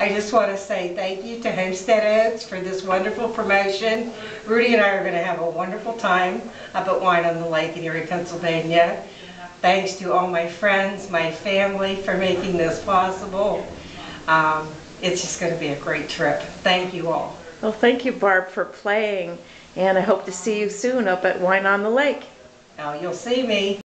I just want to say thank you to Homestead Oaks for this wonderful promotion. Rudy and I are going to have a wonderful time up at Wine on the Lake in Erie, Pennsylvania. Thanks to all my friends, my family for making this possible. Um, It's just going to be a great trip. Thank you all. Well, thank you, Barb, for playing, and I hope to see you soon up at Wine on the Lake. Now, you'll see me